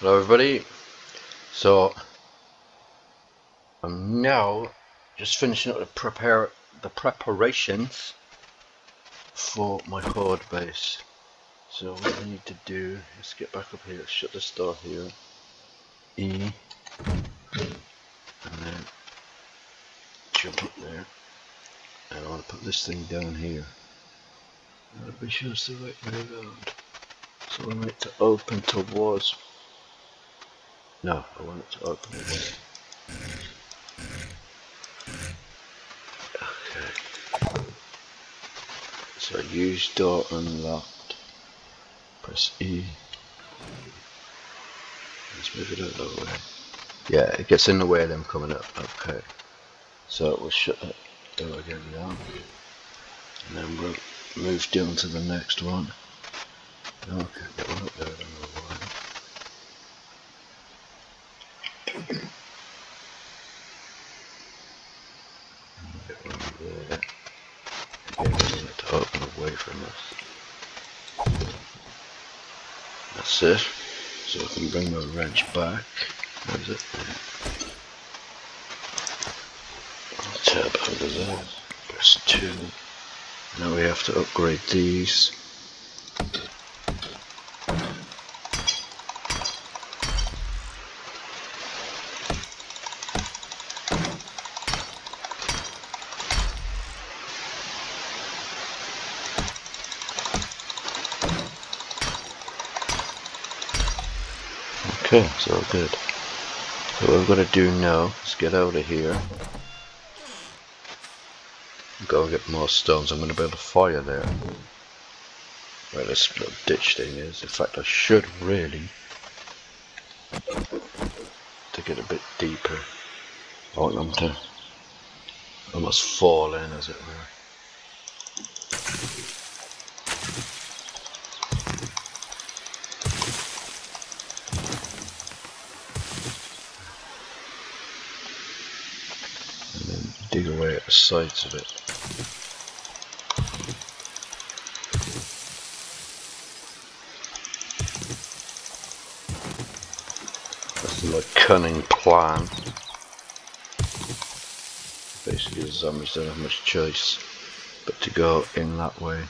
Hello everybody. So I'm now just finishing up the prepare the preparations for my horde base. So what I need to do is get back up here, shut this door here. E and then jump up there. And I want to put this thing down here. I'll be sure it's the right way around. So I it to open towards no, I want it to open it. Okay. So use door unlocked. Press E. Let's move it out of the way. Yeah, it gets in the way of them coming up. Okay. So we'll shut that door again now. And then we'll move down to the next one. Okay, get one up there, I don't know why. Get one there. Again, we want it to open away from us. It. So I can bring my wrench back. Where is it? Tab over there. Press 2. Now we have to upgrade these. Okay, so good. So what we're to do now is get out of here. Go get more stones. I'm going to build a fire there. Where this little ditch thing is. In fact, I should really dig it a bit deeper. I want them to almost fall in, as it were. Dig away at the sides of it. That's my cunning plan. Basically the zombies don't have much choice but to go in that way.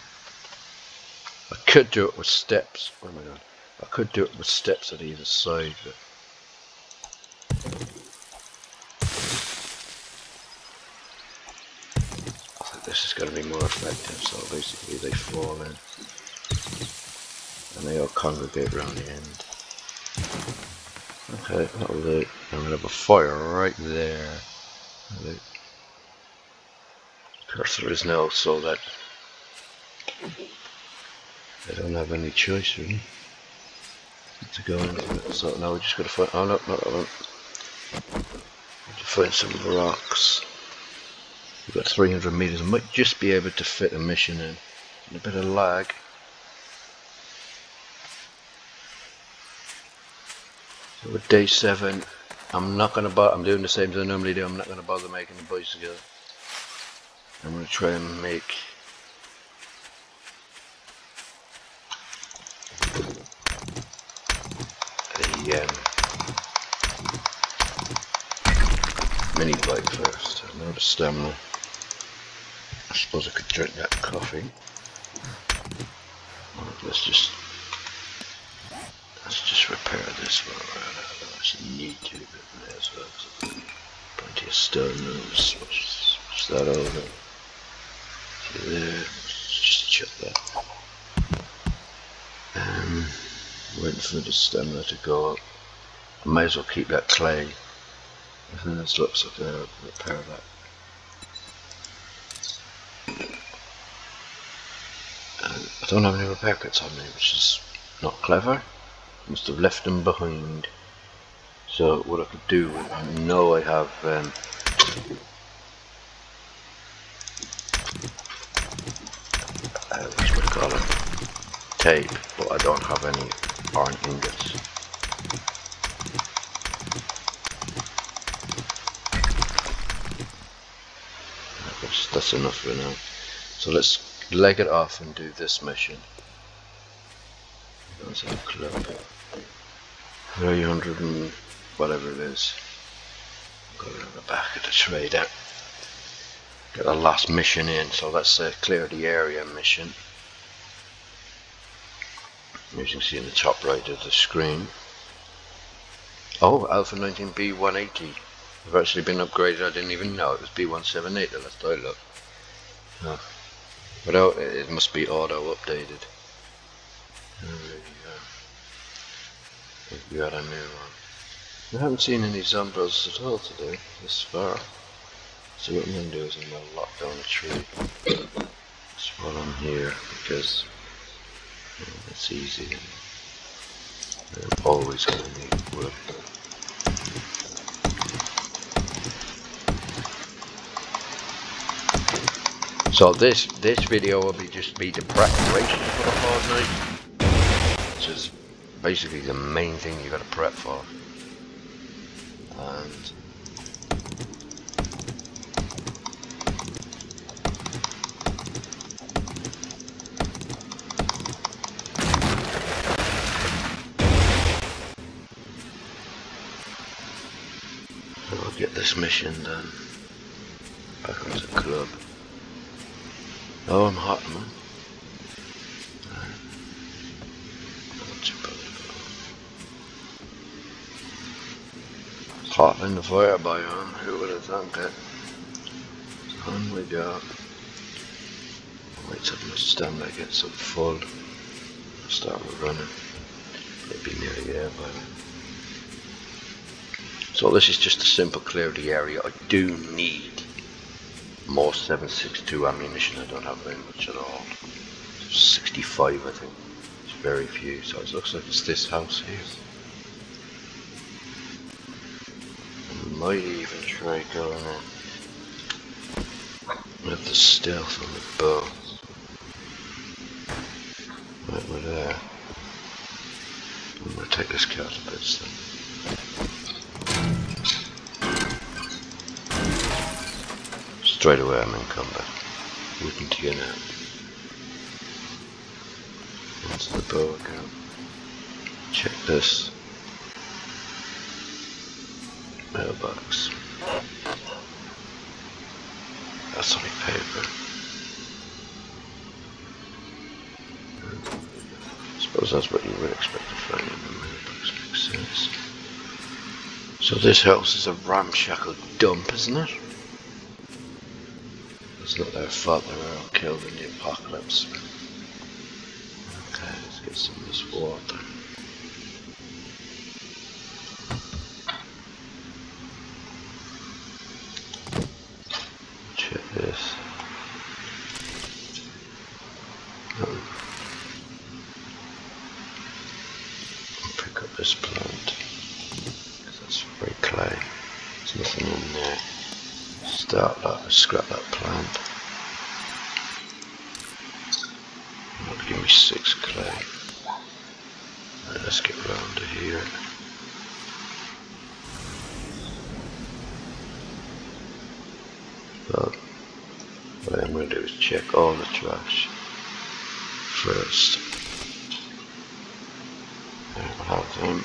I could do it with steps, oh my god, I could do it with steps at either side but effective. So basically, they fall in and they all congregate around the end. Okay, that'll do. I'm going to have a fire right there. The cursor is now so that I don't have any choice really to go into it. So now we're just to find. Oh no, no, no. To find some rocks. We've got 300 meters. I might just be able to fit a mission in. And a bit of lag. So with day seven, I'm not gonna bother. I'm doing the same as I normally do. I'm not gonna bother making the bicycle. I'm gonna try and make. A um, mini bike first. I'm out of stamina. Suppose I could drink that coffee. Let's just let's just repair this one. I don't actually need to, but may as well. Plenty of stone. Switch that over. To there. Let's just check that. Um, waiting for the stamina to go up. I may as well keep that clay. I think this looks like a repair that. And I don't have any repair kits on me, which is not clever. Must have left them behind. So what I could do, I know I have um, uh, what do you call it? Tape, but I don't have any iron ingots. That's enough for now. So let's leg it off and do this mission. Have a club. 300 and whatever it is. Go to the back of the trader. Get the last mission in, so let's say clear the area mission. As you can see in the top right of the screen. Oh, Alpha 19B180. I've actually been upgraded, I didn't even know it was B178 the last I looked. Oh. But oh, it must be auto updated. There we go. We got a new one. I haven't seen any Zombros at all today, this far. So what I'm going to do is I'm going to lock down the tree. Just while I'm here, because it's easy. And I'm always going to need wood. So this this video will be just be the preparation for the night, which is basically the main thing you got to prep for. And I'll get this mission done. Back onto the club. Oh, I'm hot, man. Hot in the fire biome, who would have thunk it? So on we go. Wait till my stamina gets up full. Start running. Maybe nearly there by then. So this is just a simple clear of the area. I do need more 7.62 ammunition. I don't have very much at all. 65 I think. It's very few. So it looks like it's this house here. I might even try going in with the stealth on the bow. Right, we're there. I'm gonna take this cat a bit then. Straight away I'm in combat. Looking to get out. Onto the bow again. Check this. Mailbox. That's only paper. I suppose that's what you would expect to find in the mailbox. Makes sense. So this house is a ramshackle dump, isn't it? Not their fault they were all killed in the apocalypse. Okay, let's get some of this water. Check this. Oh. I'll pick up this plant. Because that's very clay. There's nothing in there. Start that, scrap that plant. That'll give me six clay. Right, let's get round to here. But what I'm going to do is check all the trash first. There we have them.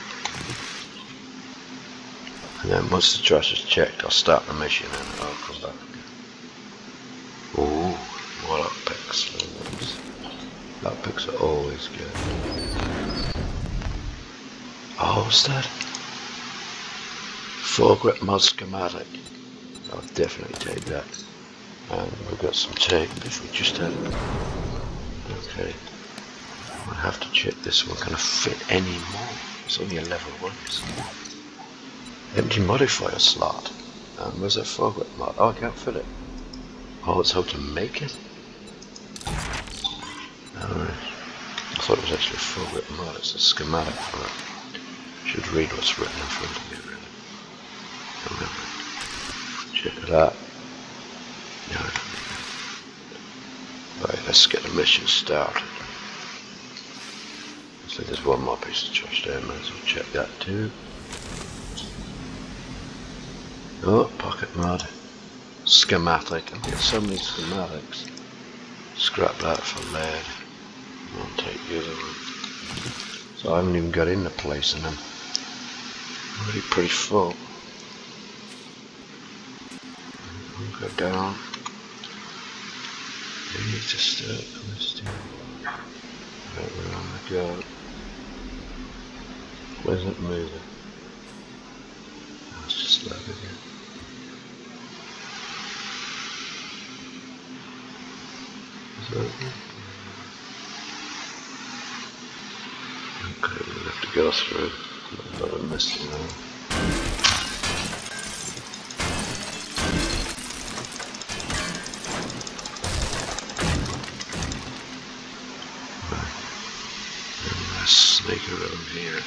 And is checked, I'll start the mission and I'll come back. Ooh, more lockpicks. Lockpicks are always good. Oh, what's that? Foregrip mod schematic. I'll definitely take that. And we've got some tape if we just it. Okay. I'll have to check this one. Can I fit any more? It's only a level one, Empty modifier slot. Um, where's that foregrip mod? Oh, I can't fill it. Oh, let's hope to make it? Alright. I thought it was actually a foregrip mod. It's a schematic it. Should read what's written in front of me, really. Remember. Check it out. No. Right, let's get the mission started. Like there's one more piece of trash there, might as well check that too. Oh, pocket mod. Schematic. I've got so many schematics. Scrap that for lead. I'll take the other one. So I haven't even got in the place in them. Already pretty full. Go down. We need to start listing. Right where on the go. Where's it moving? It's just loaded again. Is that it? Okay, we have to go through. But I missed it now. Snake around here.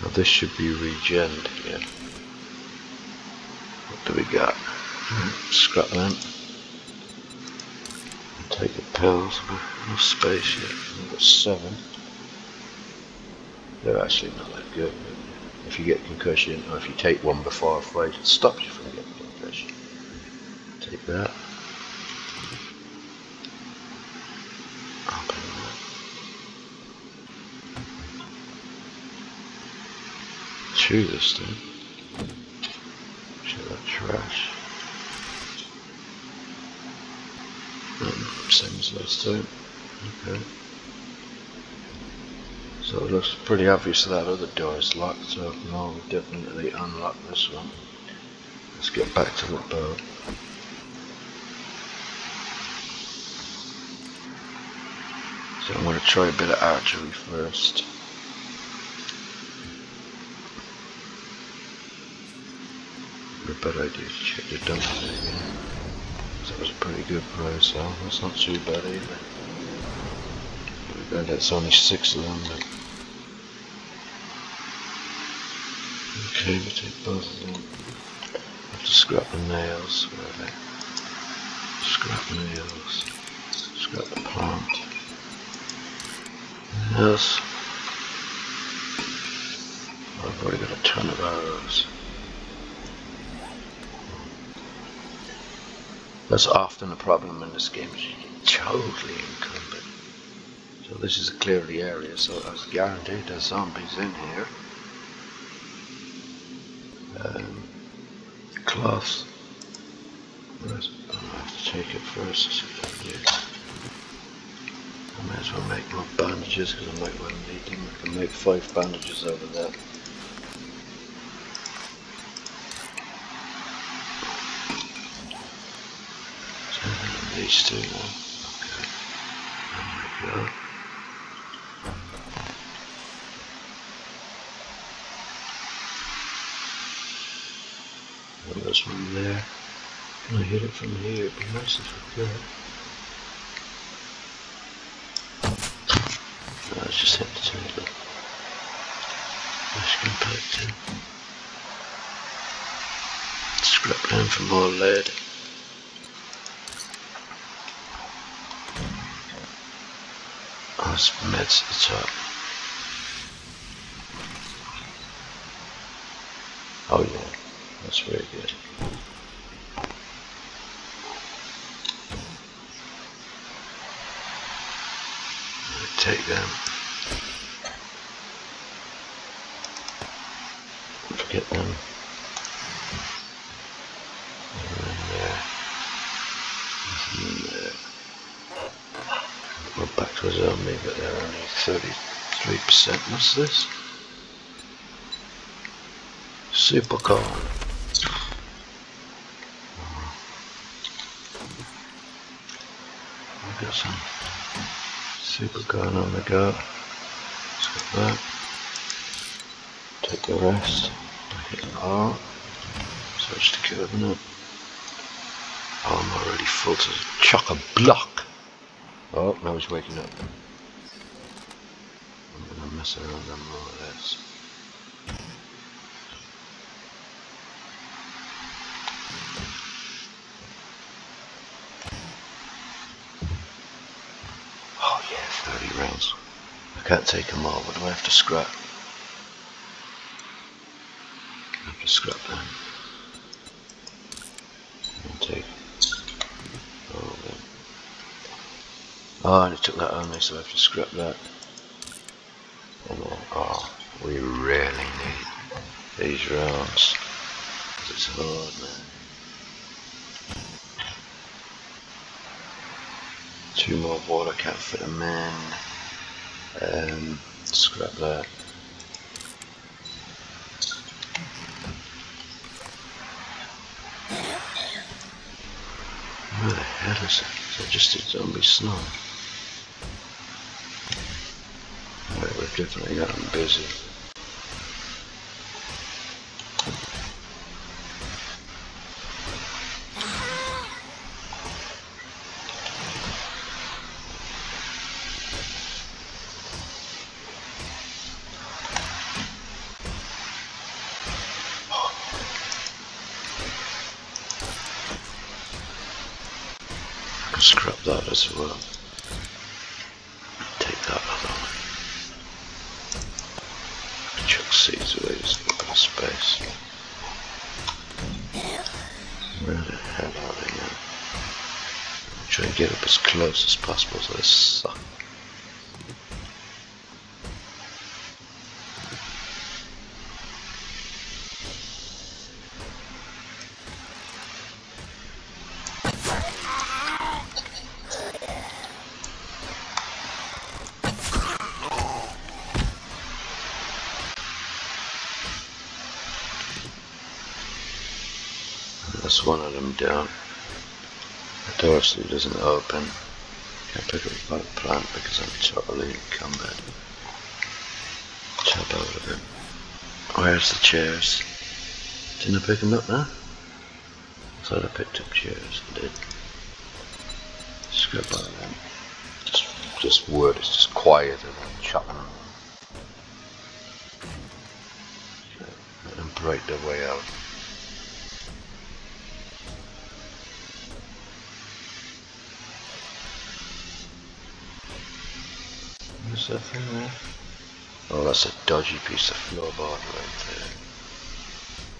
Now this should be regened here. What do we got? Scrap lamp. Take the pills. Enough space yet. Got seven. They're actually not that good. If you get concussion, or if you take one before a fight, it stops you from getting concussion. Take that. Chew this thing. Chew that trash. Um, same as last time. Okay. So it looks pretty obvious that other door is locked, so we definitely unlock this one. Let's get back to the boat. So I'm going to try a bit of archery first. Better idea to check the dump. That was a pretty good price, so that's not too bad either. And that's only six of them, but okay, we take both of them. Have to scrap the nails, where are they? Scrap nails. Scrap the plant. Yes. I've already got a ton of arrows. That's often a problem in this game. Totally encumbered. So this is a clearly area, so I was guaranteed there's zombies in here. Um, cloth. I have to take it first. I. Might as well make more bandages because I might well need them. I can make five bandages out of that. So these two now. And there's one there. Can I hit it from here? It'd be nice if I could. No, let's just hit the table. Let's go back scrap down for more lead. There's meds the top. Oh yeah, that's very good. Take them. Forget them. They're in there. Nothing in there. To a zombie, but they're only 33%. What's this? Super corn. I've got some super corn on the go. Let's get that. Take the rest. In the heart. Search the. Oh, I'm already full to chock a block. Oh, now he's waking up. I'm gonna mess around on more of this. Oh yeah, 30 rounds. I can't take them all, but do I have to scrap? I have to scrap them. And take all of them. Oh, and it took that only, so I have to scrap that. Then, oh, We really need these rounds. It's hard, man. Two more water, can't fit them in. Um, scrap that. Where the hell is it? Is that just a zombie snow? Definitely got them busy. scrap that as well. Take that other one. Chuck seeds away, there's a bit of space. Where the hell are they now? Try and get up as close as possible to this suck. That's one of them down. The door still doesn't open. Can't pick up a plant because I'm totally encumbered. Chop out of it. Where's the chairs? Didn't I pick them up now? I thought I picked up chairs. I did. Scrap out of them. Just, just wood. It's just quieter than chopping them. Them break their way out. Oh, that's a dodgy piece of floorboard right there.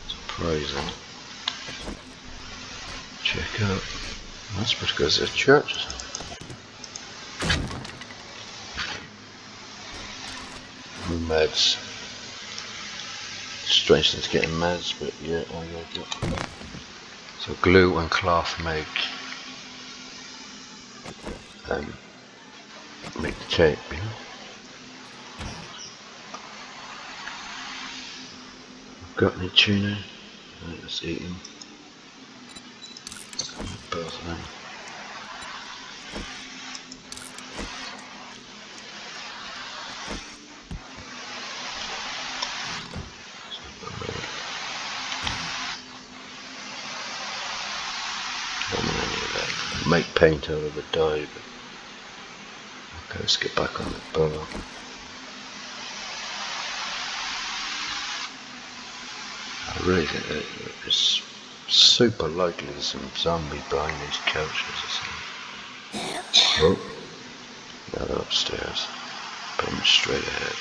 Surprising. Check out. That's because they're churches. Meds. Strange thing to get in meds, but yeah, I got it. So glue and cloth make um, make the tape, you know? Got any tuna? Right, let's eat them. Both of them. Make paint out of the dye, but okay, let's get back on the bow. Really think it's super likely there's some zombie behind these couches or something. Oh, now they're upstairs. Put straight ahead.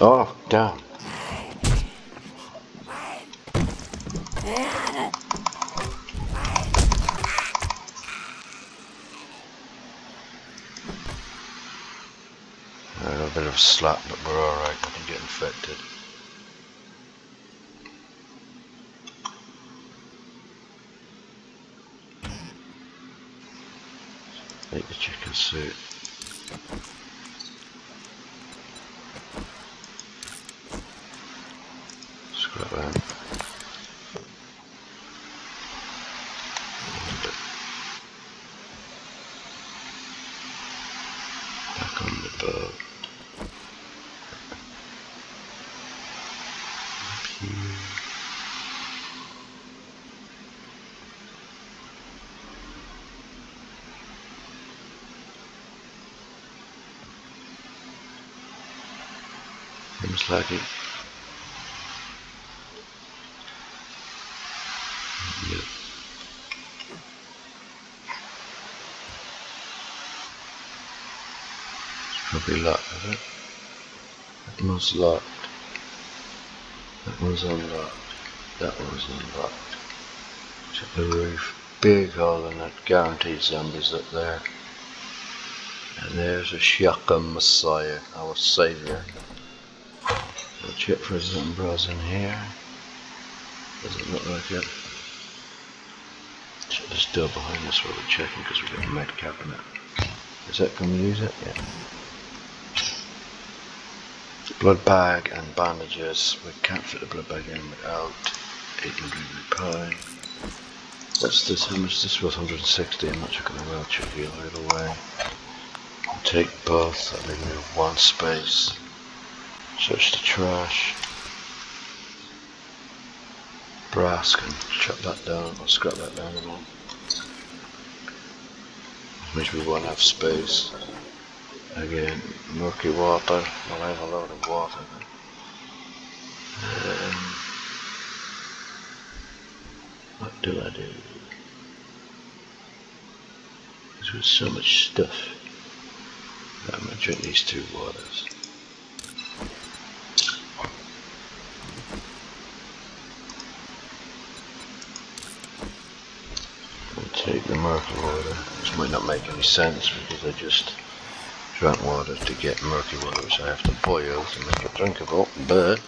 Oh, damn. A bit of slap, but we're alright. I can get infected. Make the chicken soup. It. Yep. It's probably locked, is it? That one's locked. That one's unlocked. That one's unlocked. Check the roof. Big hole in that. Guaranteed zombies up there. And there's a Shotgun Messiah, our savior. We'll check for Zambras in here. Doesn't look like it. There's door behind us while we're checking because we've got a med cabinet. Is that going to use it? Yeah. Blood bag and bandages. We can't fit the blood bag in without 800 pound. What's this? How much this was? 160. I'm not checking the well check you either way. I'll take both. I'll leave me one space. Search the trash. Brass can chop that down or scrap that down a little. Which we won't have space. Again, murky water. Well, have a lot of water. Um, what do I do? There's so much stuff. I'm gonna drink these two waters. I'll take the murky water. This might not make any sense because I just drank water to get murky water, which I have to boil to make it drinkable. But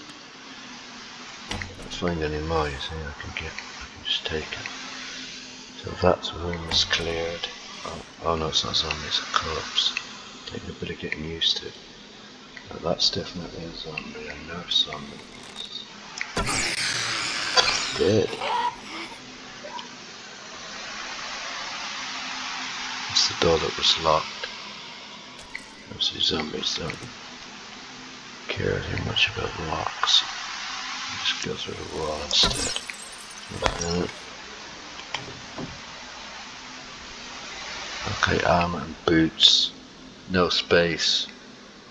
I find any more, you see, I can get, I can just take it. So that room is cleared. Oh, oh no, it's not zombie, it's a corpse. Taking a bit of getting used to. Now that's definitely a zombie, a nerve zombie. Dead. It's the door that was locked. Obviously zombies don't care too much about locks. Just go through the wall instead. Okay, armor and boots. No space.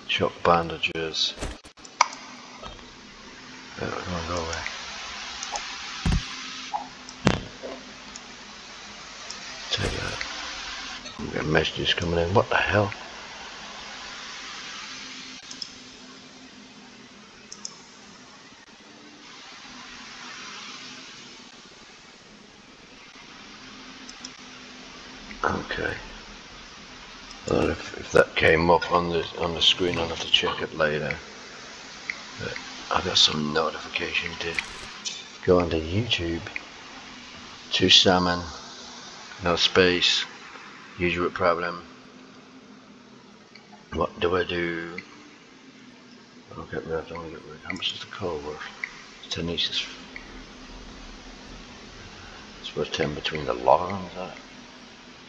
Shock bandages. There we go, go away. Take that. We got messages coming in. What the hell? Okay. If, if that came up on the on the screen, I'll have to check it later. But I got some notification to go onto YouTube. Two salmon, no space, usual problem. What do I do? I'll get rid. I don't get rid. Of it. How much is the coal worth? It's ten each. It's worth ten between the lot of them. Is that?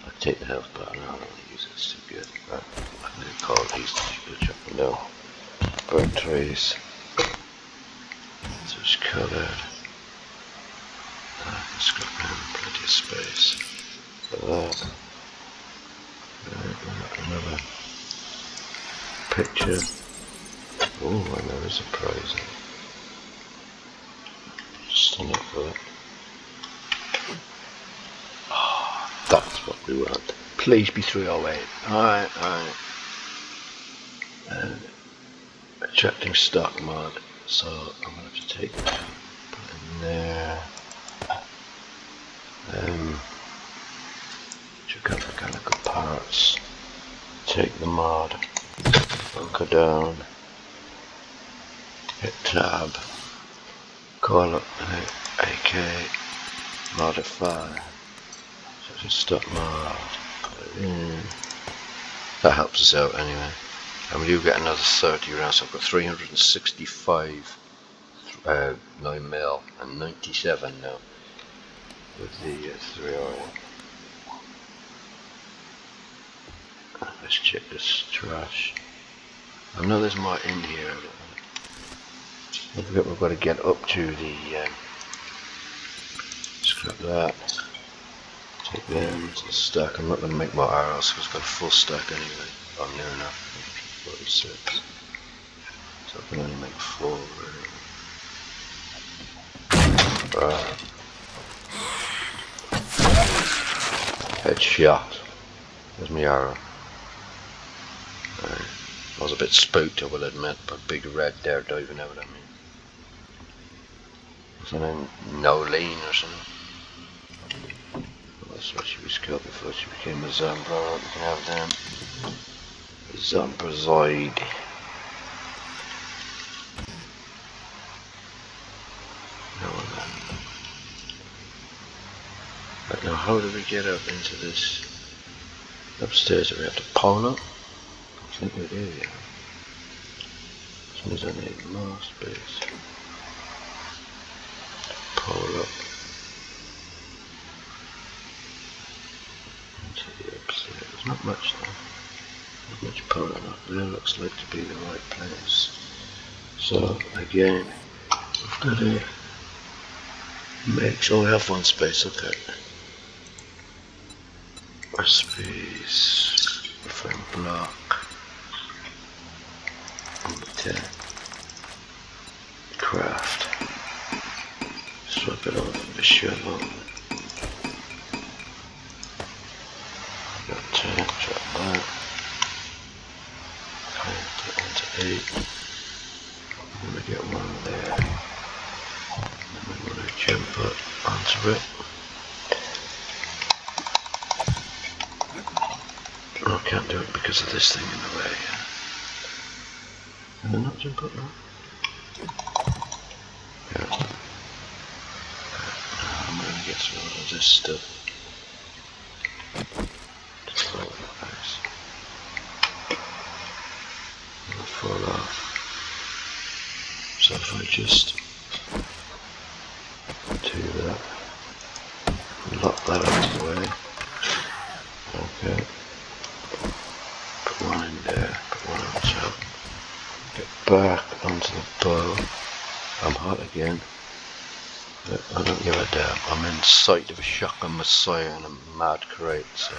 I take the health, but I don't want to use it, it's too good. Right, I'm going to call these to chop them down. Burnt trees. So it's covered. I can ah, scrap in um, plenty of space for that. Another picture. Oh, I know there's a prize. Just stand up for it. That's what we want. Please be 308. Alright, alright. And attracting stock mod. So I'm going to have to take that, put it in there. Um, check out mechanical parts. Take the mod. Bunker down. Hit tab. Call up AK. Modify. So just stop mod. Mm. That helps us out anyway. And we do get another 30 rounds, so I've got 365 uh, 9 mil and 97 now with the uh, 3 oil. Let's check this trash. I know there's more in here. I forget we've got to get up to the um, scrap that. Take them to the stack. I'm not going to make more arrows because I've got a full stack anyway. Oh, near enough. 46. So I can only make four. Right. Headshot. There's my arrow. I was a bit spooked, I will admit, but big red there diving out at me. Her name Nolene or something? That's what she was killed before she became a Zambra. We can have them. Zomperzoid. Now. Right now, how do we get up into this upstairs? Do we have to pole up? We do, yeah. As I need more space. Pole up. Into the upstairs. Not much though much power up there looks like to be the right place so again we've got to make sure we have one space okay recipes frame block number 10 craft got 10 drop that eight. I'm to get one there. And going to jump up onto it. I can't do it because of this thing in the way. Can I not jump up now? Yeah. I'm going to get some of this stuff. fall off. So if I just do that, lock that out of the way. Okay. Put one in there, put one on top. Get back onto the bow. I'm hot again. But I don't give a damn. I'm in sight of a shotgun messiah and a mad crate, so.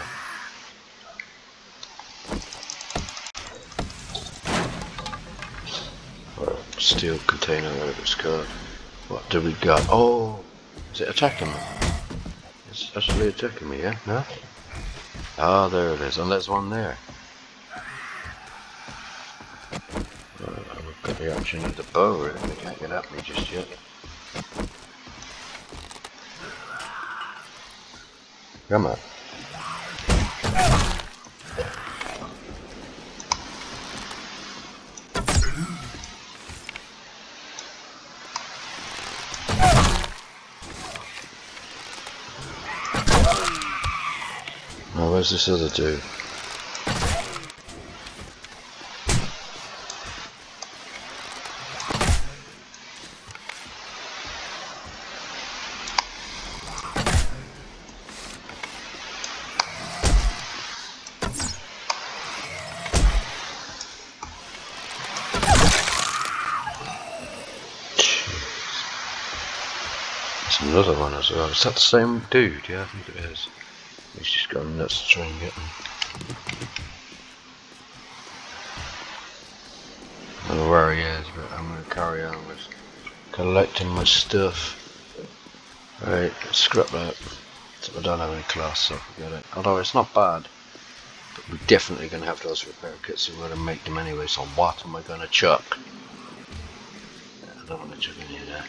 steel container, whatever it's called. What do we got? Oh, is it attacking me? It's actually attacking me, yeah? No? Ah, there it is, and there's one there. Uh, we've got the option of the bow, really. They can't get at me just yet. Come on. Where's this other dude? As well. Is that the same dude? Yeah, I think it is. He's just going nuts to try and get them. I don't know where he is, but I'm going to carry on with collecting my stuff. Right, scrap that. I don't have any class, so forget it. Although it's not bad. But we're definitely going to have those repair kits, so we're going to make them anyway, so what am I going to chuck? I don't want to chuck any of that.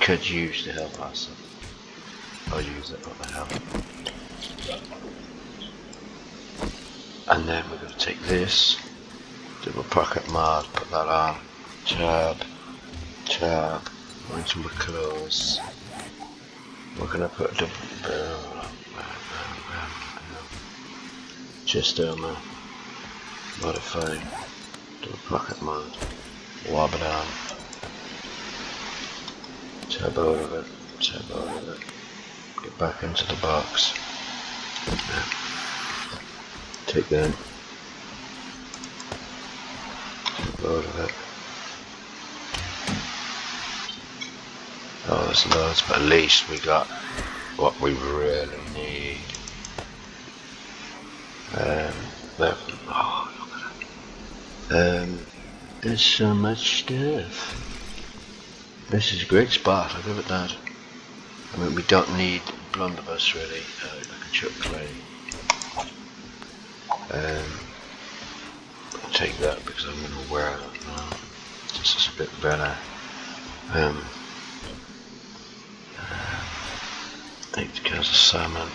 Could use to help pass. I'll use it, what the hell. And then we're going to take this, do a pocket mod, put that on, tab, tab, into my clothes. We're going to put a double barrel, just down there, modify, do a pocket mod, wob it on, tab out of it, tab it get back into the box. Take that. Load of it. Oh, there's loads, but at least we got what we really need. Um, there, oh, look at that. Um, there's so much stuff. This is a great spot, I'll give it that. I mean, we don't need blunderbuss really, uh, like a chuck clay. Um, I'll take that because I'm going to wear that now, just a bit better. Um, uh, eight cans of salmon.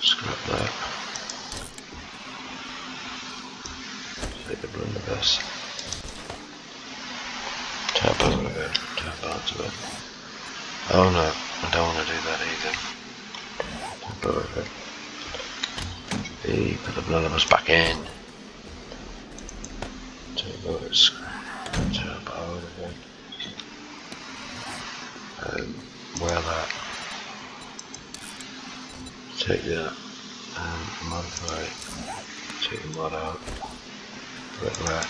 Scrap that. Take the blunderbuss. Tap over it, tap onto it. Oh no, I don't want to do that either. Tap over it. Hey, put the blunderbuss back in. Tap over it, tap out of it. Um, wear that. Take that and modify it. Take the mod out. Put that.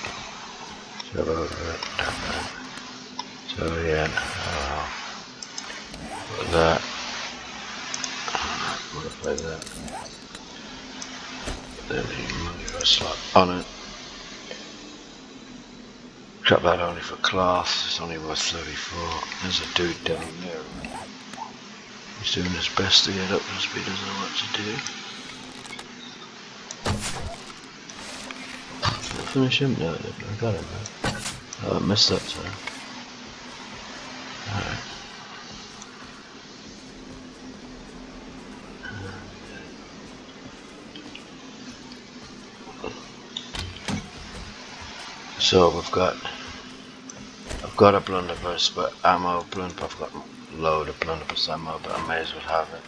Tap over that. So yeah, uh, put that. Modify that. Then you a slot on it. Drop that only for class, it's only worth 34. There's a dude down there. He's doing his best to get up to speed, doesn't know what to do. Did I finish him? No, I got him. Oh, I missed that time. Alright. So we've got I've got a blunderbuss but ammo blunder I've got a load of blunderbuss ammo but I may as well have it.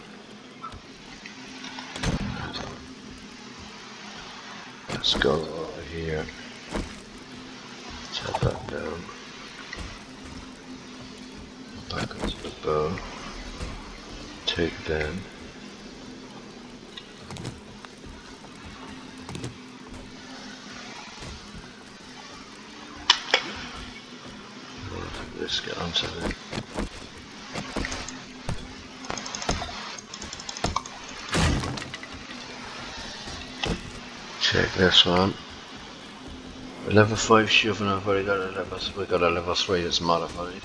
Let's go here. Tap that down. Back onto the bow. Take them. Let's get onto it. Check this one. Level 5 shoving, I've already got a level, we got a level 3 that's modified.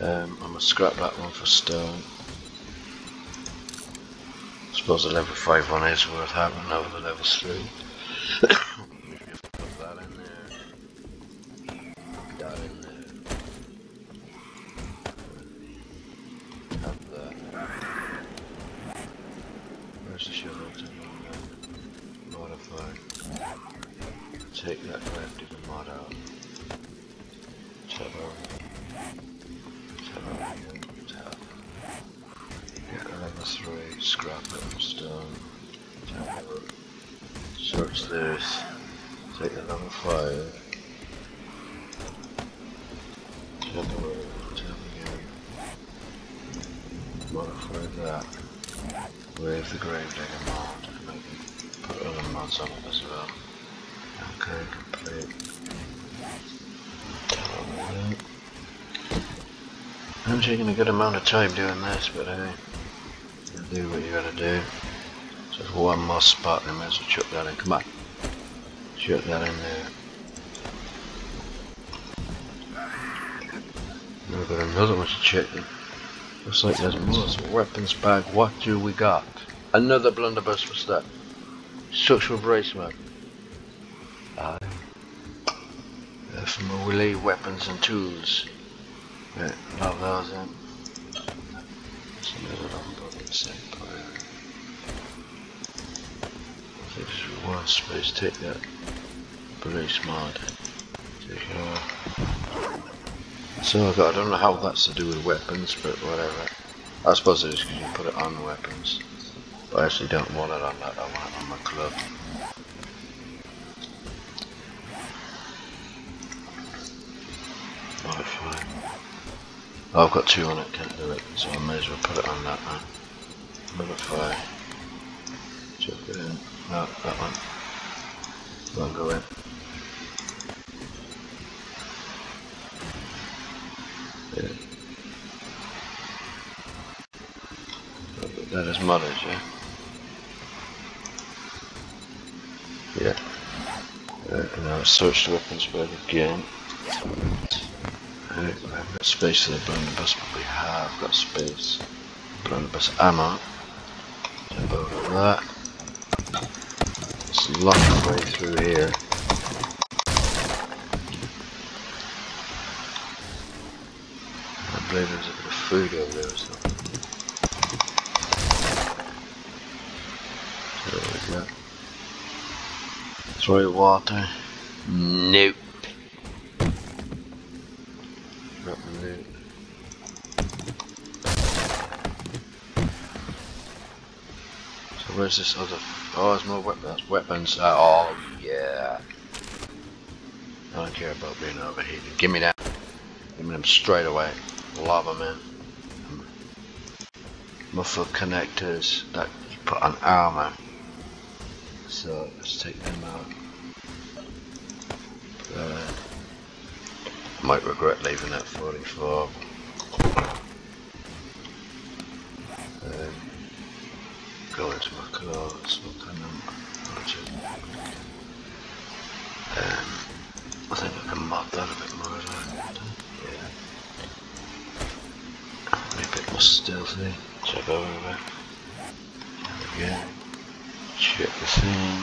Um, I'm gonna scrap that one for stone. suppose the level 5 one is worth having over the level 3. taking a good amount of time doing this, but hey, you do what you gotta do. Just one more spot, and I might as well chuck that in. Come on, chuck that in there. We've got another one to check. Looks like there's more weapons bag. What do we got? Another blunderbuss for that. Structural brace mode. Aye. Uh, for melee weapons and tools. Right, love those in. That's another one, but the same player. I one space, take that. Brace mod. Take it off. So I, got, I don't know how that's to do with weapons, but whatever. I suppose it is because you put it on weapons. But I actually don't want it on that, I want it on my club. Oh, I've got two on it, can't do it, so I may as well put it on that one. now. Modify. Chuck it in. No, that one. Won't go in. Yeah. That is modded, yeah? Yeah. Now search the weapons bag again. Right, we have got space for the blunderbuss, but we have got space. Blunderbuss ammo. Jump over that. It's locked way through here. I believe there's a bit of food over there something. There we go. Throw water. Nope. Where's this other? Oh, there's more weapons. Weapons. Oh yeah. I don't care about being overheated. Give me that. Give me them straight away. Lava man. Muffled connectors that you put on armor. So let's take them out. Uh, might regret leaving that 44. Clothes, what kind of um, I think I can mod that a bit more as well. Yeah. Maybe a bit more stealthy. Check over it. There we go. Check the thing.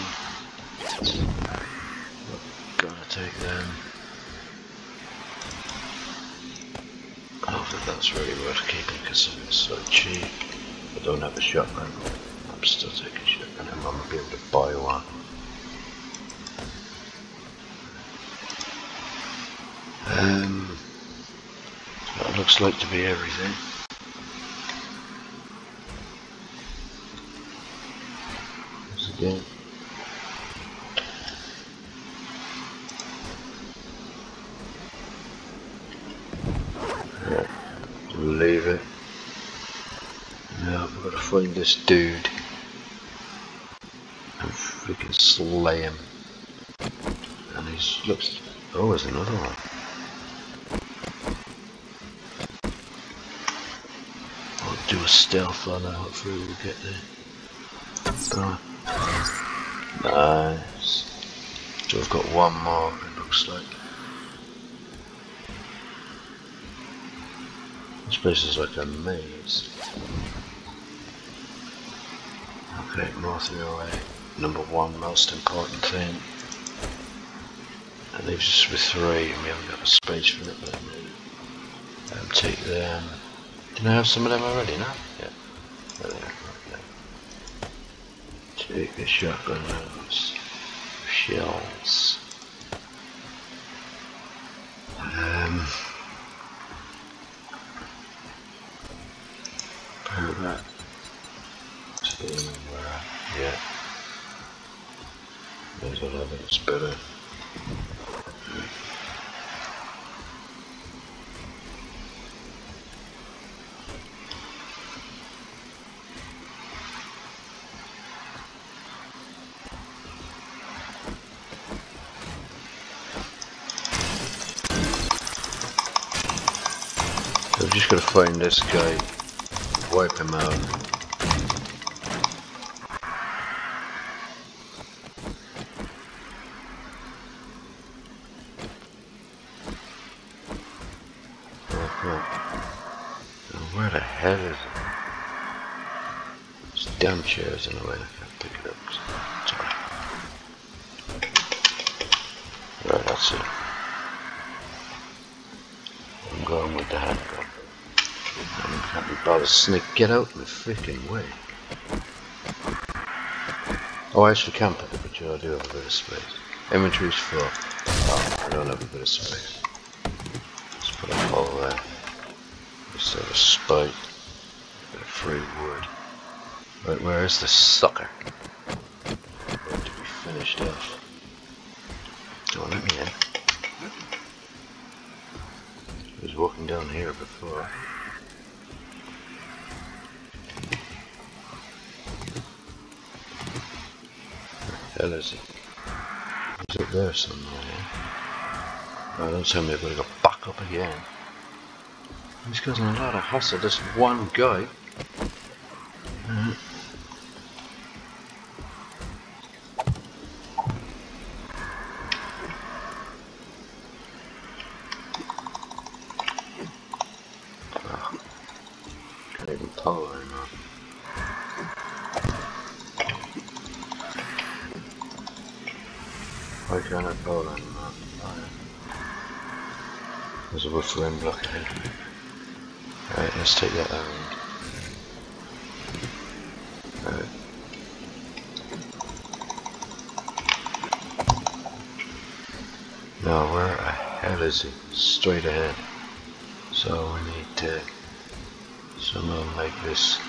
Gotta take them. Hopefully that's really worth keeping because it's so cheap. I don't have a shotgun. I'm still taking shotgun and I'm gonna be able to buy one. Um, like to be everything. Once again. Leave it. Now we've got to find this dude and freaking slay him. A stealth on that. Hopefully we'll get there. Nice. So I've got one more. It looks like. This place is like a maze. Okay, North away. Number one most important thing. That leaves us with three and we haven't got a space for it but um, take them. Didn't I have some of them already now? Yeah. There they are. Take the shotgun rounds. Shells. This guy, wipe him out. Oh, where the hell is it? It's damn chair's in the way. Be. Snake, get out of the freaking way. Oh, I actually can put the picture. I do have a bit of space. Inventory's full. Oh, I don't have a bit of space. Let's put a hole there. Just have a spike. Bit of free wood. Right, where is the sucker? Hell is he? He's up there somewhere. Oh, don't tell me I've got to go back up again. This He's causing a lot of hassle, this one guy. Uh, oh, can't even pull anymore. Why can't I pull anymore? Oh, yeah. There's a buffering block ahead. Right, let's take that around. Right. Now where the hell is he? Straight ahead. So we need to somehow make this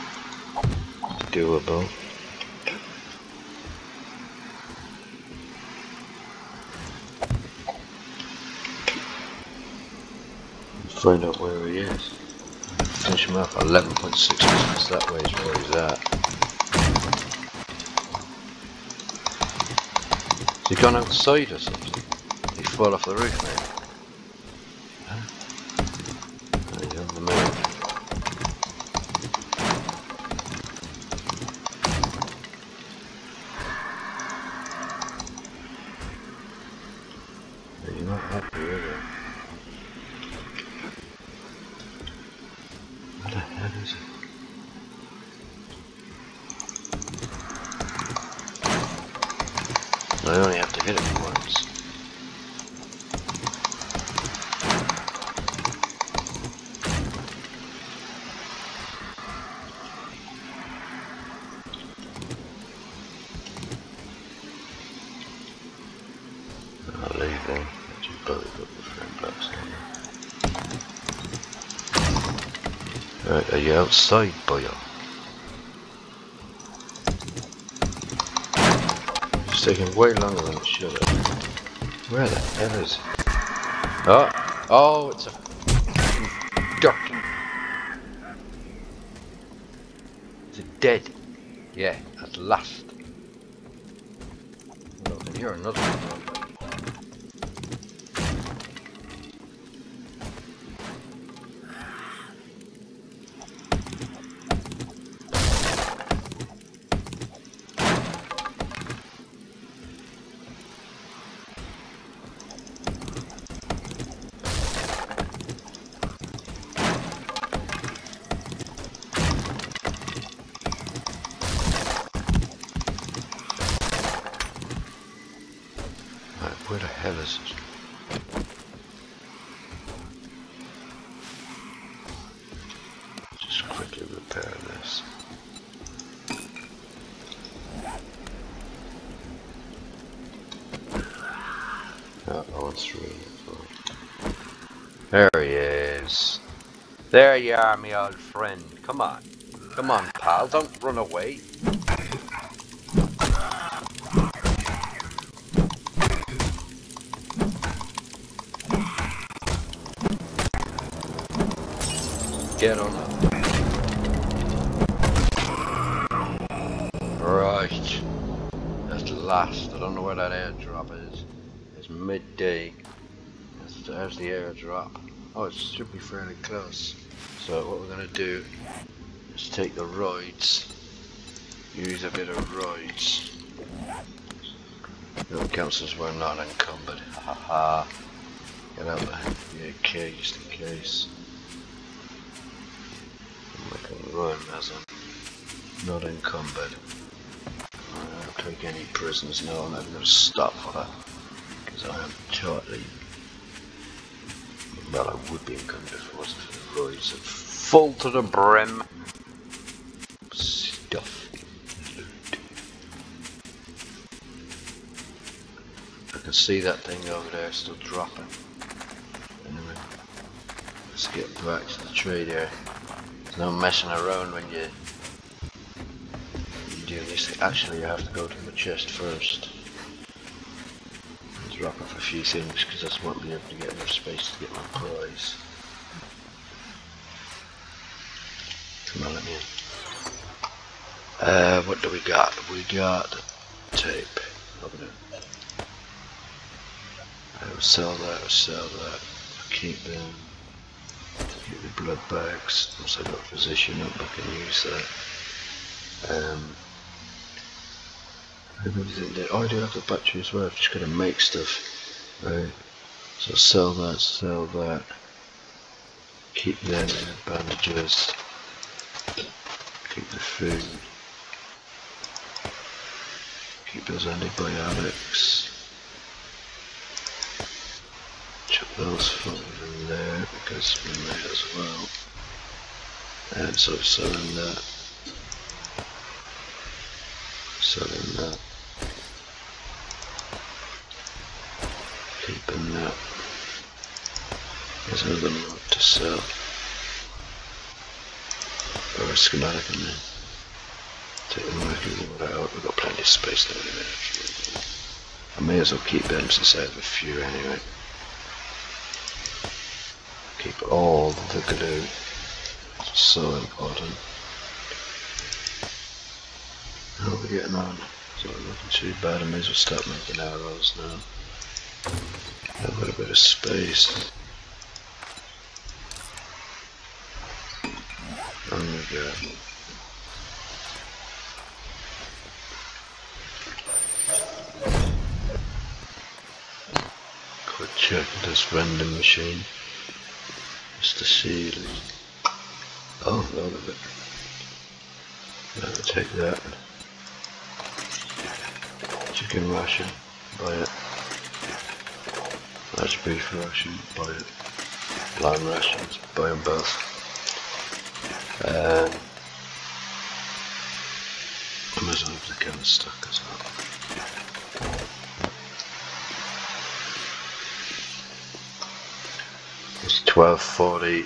doable. Find out where he is. Finish him off 11.6 miles that way is where he's at. Has he gone outside or something? He fall off the roof maybe? Outside, boyo? It's taking way longer than it should have. Where the hell is it? Oh, oh, it's a duck. Is it dead? Yeah, at last. Oh, another one. There you are, my old friend. Come on. Come on, pal. Don't run away. There's the airdrop. Oh, it should be fairly close. So what we're gonna do is take the rides. Use a bit of rides. That counts as we're not encumbered. Ha ha. Get out the AK just in case. I can run as I'm not encumbered. I don't take any prisoners now, I'm going to stop for that. Because I am totally. Well, I would be encumbered if it wasn't for the roads. Full to the brim. Stuff. Loot. I can see that thing over there still dropping. Anyway, let's get back to the trade area. There's no messing around when you you do this. Actually, you have to go to the chest first. Drop off a few things because I just won't be able to get enough space to get my prize. Come on, let me in. Uh, what do we got? We got tape. Over there. I will sell that, I will sell that. I'll keep them. Get the blood bags. Also got position up, I can use that. Um, there. Oh, I do have the battery as well. I've just got to make stuff. Right. So sell that, sell that. Keep them bandages. Keep the food. Keep those antibiotics. Chuck those photos in there because we may as well. And so selling that. Selling that. Keeping that. There's another lot to sell. Or a schematic in there. Take the Murky water out. We've got plenty of space there in a. I may as well keep them since I have a few anyway. Keep all the glue. It's so important. How are we getting on? It's not looking too bad. I may as well start making arrows now. A bit of space. Oh On we go. Quick check this vending machine. Just to see. Oh, load of it. I'll take that. Chicken ration, buy it. Large beef ration, buy it. Lime rations, buy them both. Um, I might as well have the gun stuck as well. It's 1240.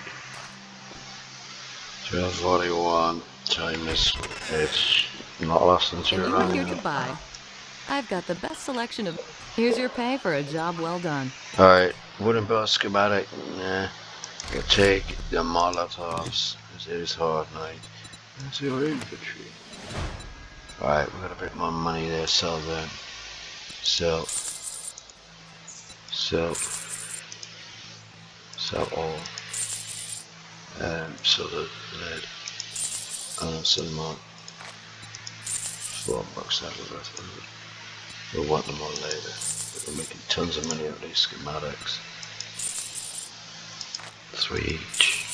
1241 time is it's not less than two And I've got the best selection of. Here's your pay for a job well done. Alright, wooden bar schematic, nah. You take the molotovs, it is horde night. That's your infantry. Alright, we got a bit more money there, sell them. Sell. Sell. Sell all. Um, sell the lead. And sell all. Four bucks out of that. We'll want them all later. But we're making tons of money of these schematics. Three each.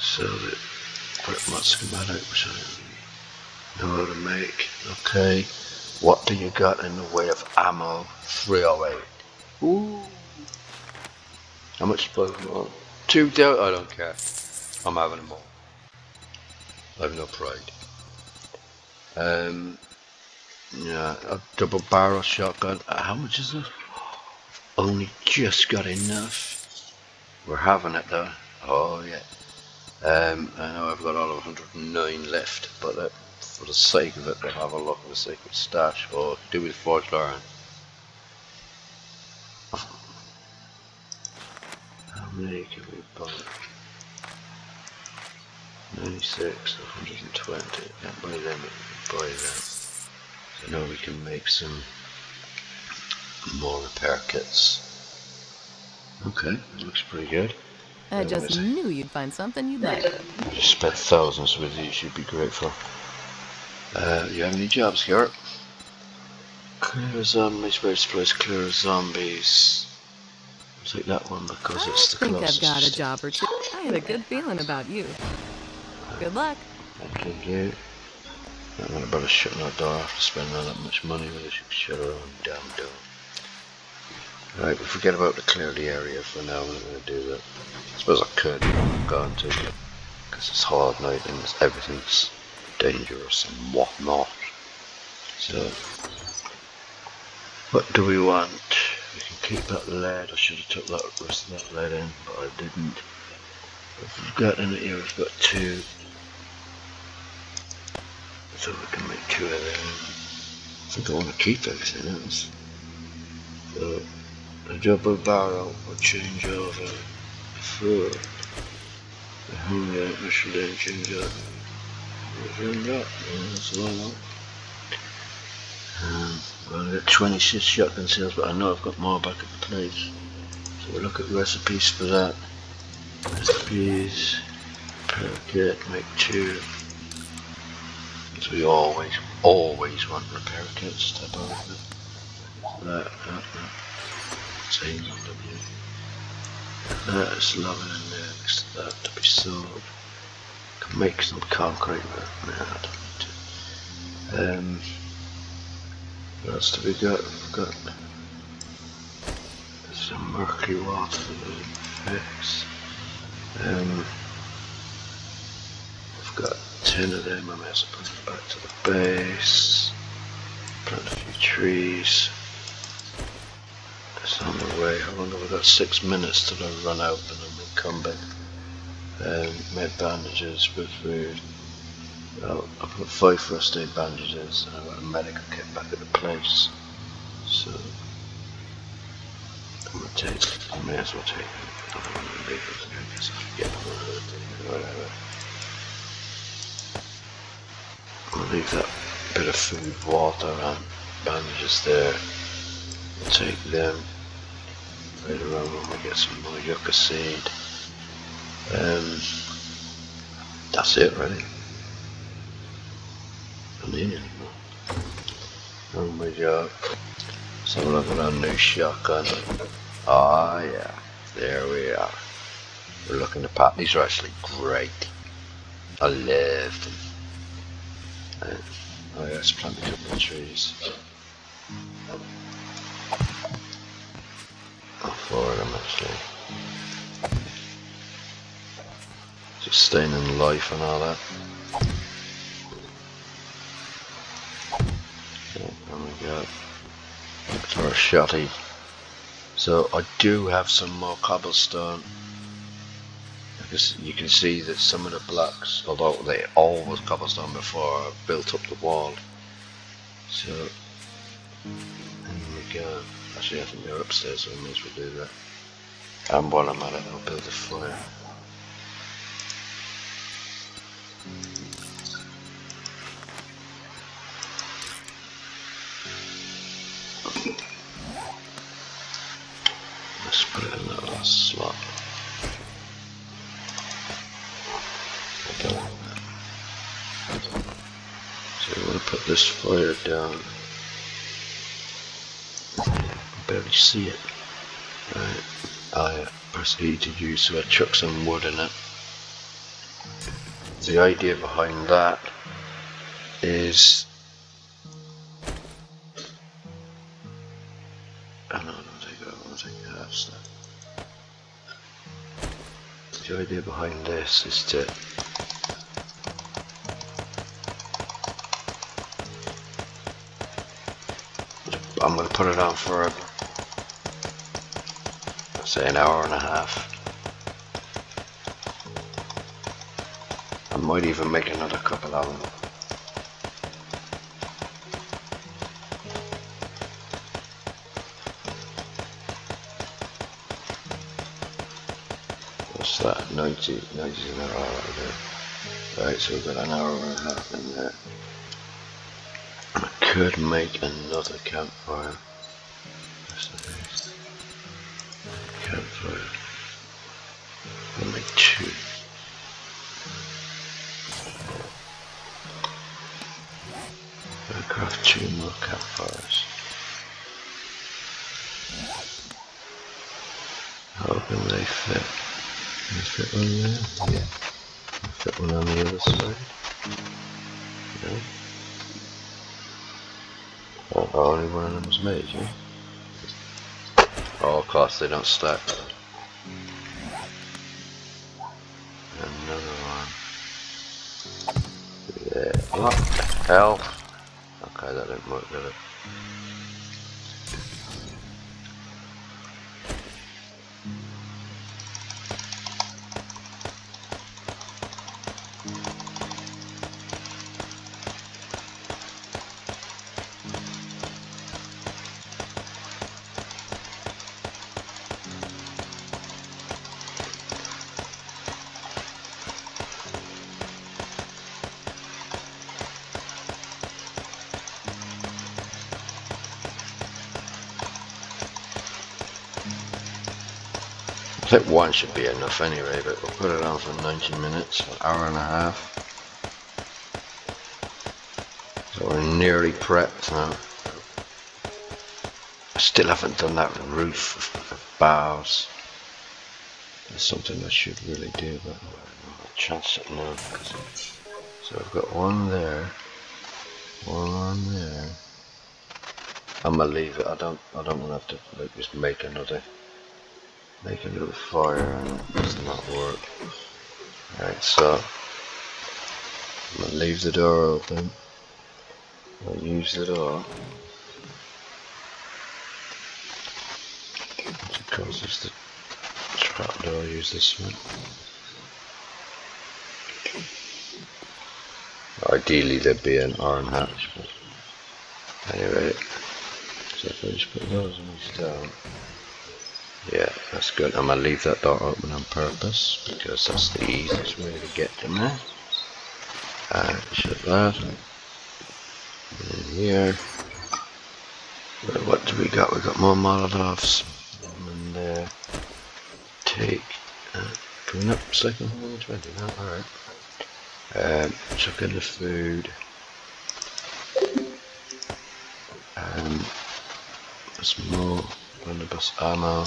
So the pretty much schematic which I know how to make. Okay. What do you got in the way of ammo? 308. Ooh. How much Pokemon? Two down. I don't care. I'm having them all. I have no pride. Um, yeah, a double barrel shotgun. How much is it? Only just got enough. We're having it though. Oh yeah. Um, I know I've got all of 109 left, but uh, for the sake of it, we'll have a look at the secret stash or do with forged iron. How many can we buy? 96, 120. Can't buy them, buy them. So now we can make some more repair kits. Okay, looks pretty good. I Yeah, just what is it? knew you'd find something you'd like. I just spent thousands with these, you'd be grateful. Uh, you have any jobs, Garrett? Clear zombies, place, place, clear zombies. I'll take that one because I it's the think I've got a job or two. I had a good feeling about you. Good luck. Thank you. I'm gonna better shut that door after spending all that much money with it. She shut her own damn door. Right, we forget about the clear the area for now. I'm not gonna do that. I suppose I could, but I'm going to, because it's horde night and everything's dangerous and whatnot. So, what do we want? We can keep that lead. I should have took that rest of that lead in, but I didn't. If we've got in here, we've got two. So we can make two of them. I think I want to keep everything else. So, a double barrel will change over for the hunger Michelin change over. Within that, yeah, that's all I. Um, I've got 26 shotgun shells, but I know I've got more back at the place. So we'll look at recipes for that. Recipes, kit, make two. We always, always want repair kits to have over it. That, that, that. Same on W. That is loving in there next that to be sold. Can make some concrete, but nah, I don't need to. Um, got? We've got some murky water fix. Um, I've got 10 of them, I may as well put them back to the base. Plant a few trees. It's on the way. How long have I got? Six minutes till I run out and then i'm incumbent. Um, made bandages with food. Well, I put five first aid bandages and I've got a medical kit back at the place. So I'm gonna take I may as well take. I don't want to leave it I forget whatever. I'll leave that bit of food, water and bandages there. take them later on when we get some more yucca seed. Um, that's it really. I need anymore. And we got some look at our new shotgun. Ah oh, yeah, there we are. We're looking at pat. These are actually great. I love them. Oh yeah, let's plant a couple of trees. Oh, four of them actually. Just staying Sustaining life and all that. Okay, and shotty. So I do have some more cobblestone. You can see that some of the blocks, although they all was cobblestone before, built up the wall. So, there we go. Actually, I think they're upstairs, so I may as well do that. And while I'm at it, I'll build a fire. I barely see it. Right. I proceed to use so I chuck some wood in it. The idea behind that is I don't know, I'll. The idea behind this is to I'm going to put it on for say an hour and a half. I might even make another couple of them. What's that? 90, 90 an hour. Right, so we've got an hour and a half in there. I could make another campfire. Campfire. I'll make two. I'll craft two more campfires. How can they fit? Can they fit one there? Yeah. Fit one on the other side? No. Only one of them was made, yeah? Oh, of course they don't stack. One should be enough anyway, but we'll put it on for 90 minutes, an hour and a half. So we're nearly prepped now. I still haven't done that roof of boughs. That's something I should really do, but I'll chance it now. So I've got one there, one there. I'm gonna leave it. I don't. I don't want to have to like, just make another make a little fire and it does not work. Alright, so I'm gonna leave the door open. I'll use the door. Which causes the trapdoor. Use this one. Ideally there'd be an iron hatch, but anyway. So if I just put those on these down. That's good. I'm gonna leave that door open on purpose because that's the easiest way to get to me. Uh, shut that. And here. What do we got? We got more Molotovs. And uh, take. Uh, coming up second 120 now. Alright. Um, chuck in the food. Um, some more blunderbuss ammo.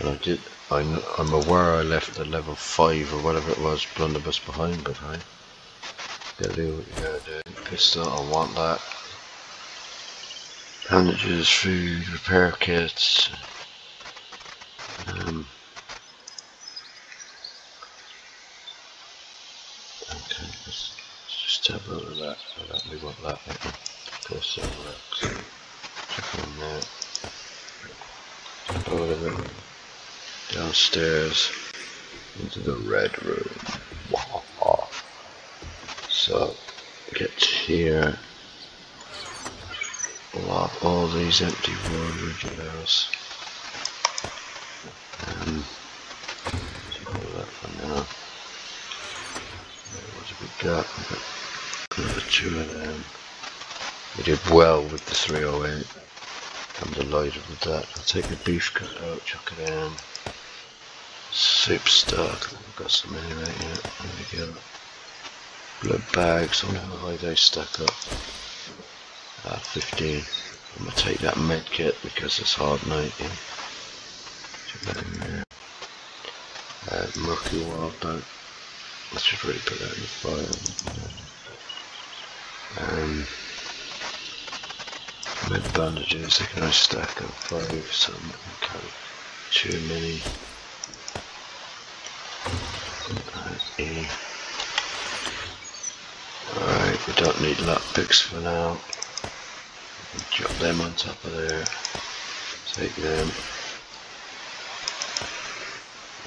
And I did. I, I'm aware I left the level 5 or whatever it was blunderbuss behind, but I gotta do what you gotta do. Pistol, I want that. Bandages, food, repair kits. Um, okay, let's, just have a look at that. I don't want that. Of course, it works. Check on that. It. Downstairs into the red room. So, get here. Lock all these empty wardrobe barrels. Um, that for now. What have? We got another two of them. We did well with the 308. I'm delighted with that. I'll take the beef cut out, chuck it in. Soup stock. I've got some anyway. Yeah, there we go. Blood bags. I wonder how high they stack up. Uh, 15. I'm gonna take that med kit because it's horde night. Yeah. Put that in there. Uh, murky wild dog. Let's just really put that in the fire. Um, med bandages. They can only stack up five, so I'm not carry too many. Alright, we don't need lockpicks for now. Drop them on top of there. Take them.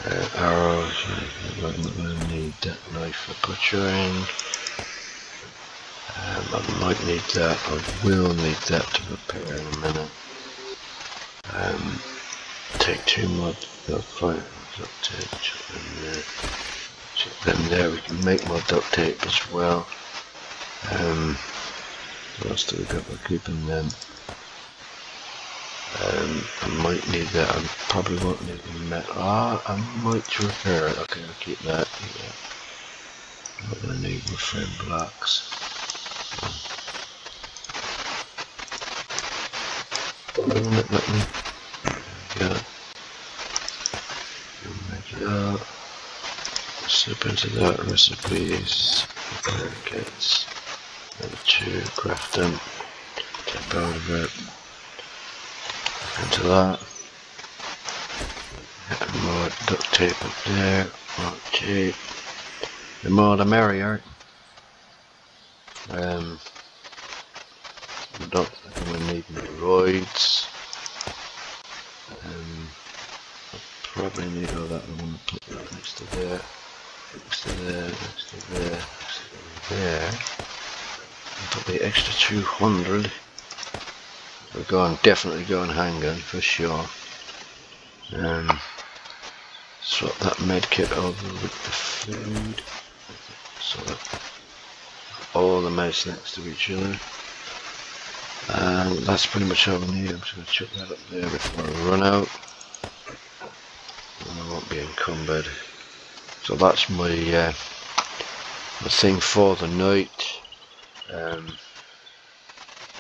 Uh, arrows. Going to need that knife for butchering. Um, I might need that. I will need that to prepare in a minute. Um, take two more. No, five. Duct tape. Chuck them there. Chuck them there. We can make more duct tape as well. Um, what else do we got? We're keeping them. Um, I might need that. I probably won't need the metal. Ah, I might repair it. Okay, I'll keep that. Yeah. Not gonna need my frame blocks. Let me. Yeah. It up. Slip into that recipes. Kits. Number two, craft them. Tip out of it. Into that. And more duct tape up there. More tape. The more the merrier. Um, I don't think to need any roids. Um, probably need all that. I want to put that next to there. Next to there, next to there, next to there. And put the extra 200. We're going, definitely going handgun for sure. Um, swap that med kit over with the food. So that all the meds next to each other. And that's pretty much all we need. I'm just going to chuck that up there before I run out. And I won't be encumbered. So that's my, uh, my thing for the night. Um,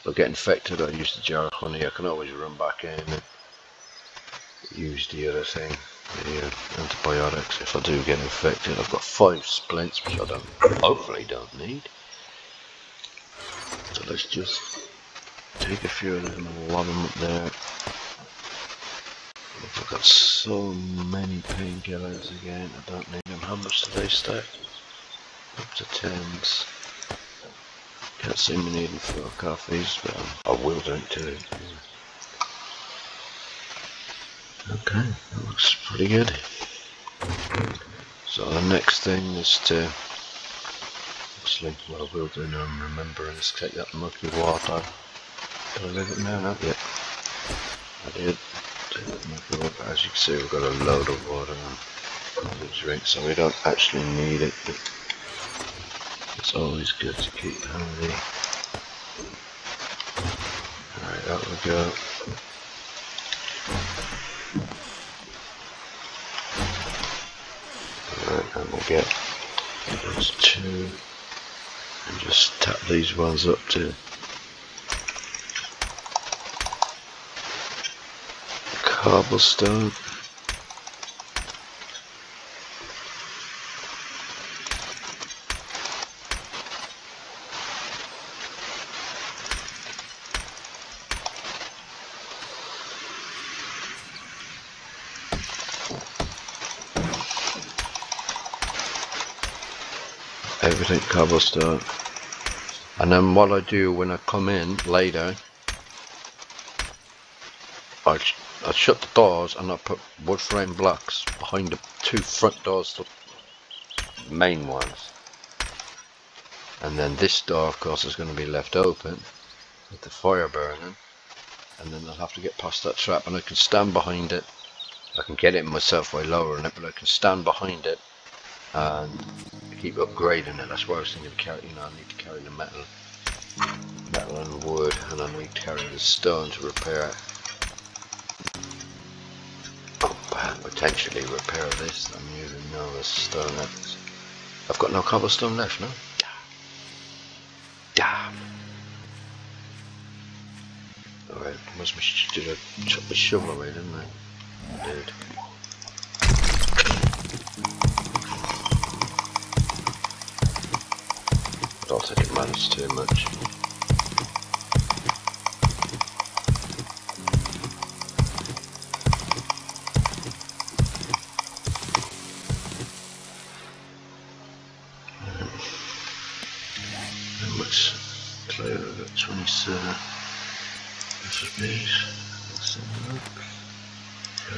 I get infected, I use the jar of honey. I can always run back in and use the other thing, the uh, antibiotics. If I do get infected, I've got five splints, which I don't, hopefully don't need. So let's just take a few of them and lob them up there. I've got so many painkillers again, I don't need them. How much do they stack? Up to tens. Can't see me needing four coffees, but I will drink two. Okay, that looks pretty good. So the next thing is to actually what I will do now I'm remembering is take that murky water. Did I leave it now? Not yet. I did. As you can see we've got a load of water to drink so we don't actually need it but it's always good to keep handy. Alright, out we go. Alright, and we'll get those two and just tap these ones up to cobblestone. everything cobblestone and then what I do when I come in later I, I shut the doors and I put wood frame blocks behind the two front doors the main ones and then this door of course is going to be left open with the fire burning and then I'll have to get past that trap and I can stand behind it I can get it myself by lowering it but I can stand behind it and keep upgrading it. That's why I was thinking of carry, you know, I need to carry the metal, metal and wood, and I need to carry the stone to repair it. Potentially repair this. I'm using no stone. I've got no cobblestone left, no? Damn. Alright, must be did I chuck the shovel away, didn't I? I did. don't think it matters too much. 27 uh, this is a look.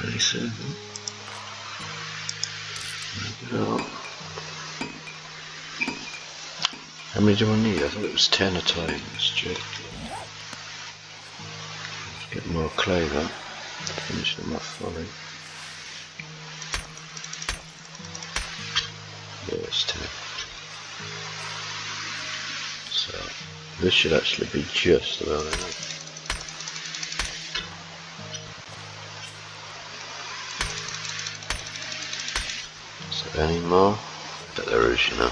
37 how many do I need? I thought it was 10 a time. Let's check get more clay though finish them off for this should actually be just about enough. Is there any more? But there is, you know.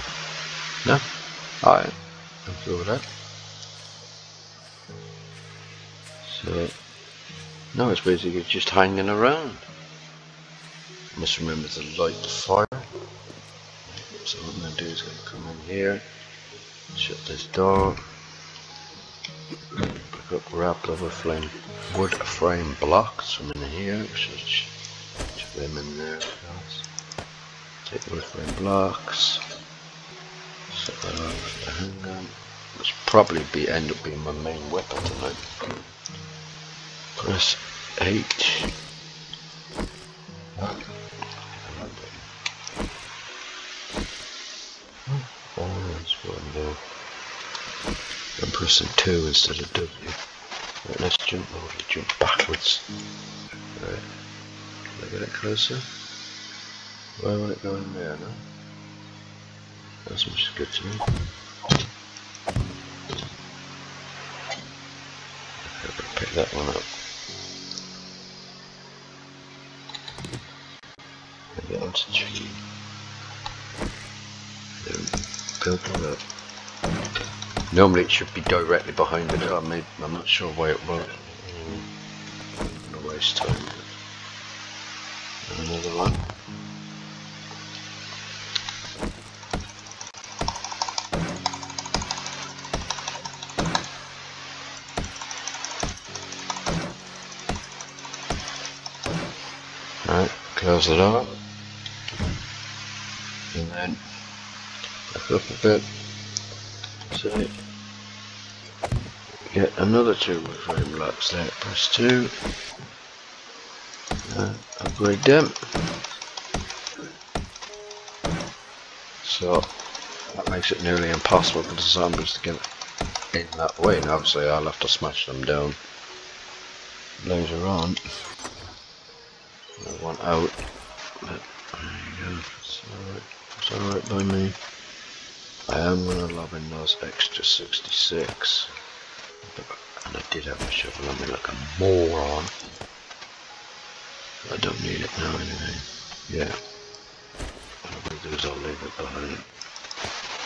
No? Alright, I'm through with that. So, now it's basically just hanging around. Must remember to light the fire. So what I'm going to do is going to come in here, shut this door, up wrapped over flame wood frame blocks from in here, which is them in there. Take wood frame blocks uh, handgun. Which probably be end up being my main weapon tonight. Press H. Oh, that's I'm doing. I'm pressing 2 instead of W. Right, let's jump over, jump backwards. Right. Can I get it closer? Why won't it go in there now? That's much good to me. Pick that one up. Get onto tree. Build one up. Normally it should be directly behind the door. I'm not sure why it won't. I'm gonna waste time. Another one. close it up and then back up a bit so get another two frame blocks there press two and upgrade them. So that makes it nearly impossible for the zombies to get in that way. And obviously I'll have to smash them down later on. I want out. But there you go. It's alright by me. I am going to lob in those extra 66. Did have my shovel on me like a moron. I don't need it now anyway. Yeah. What I'm going to do is I'll leave it behind.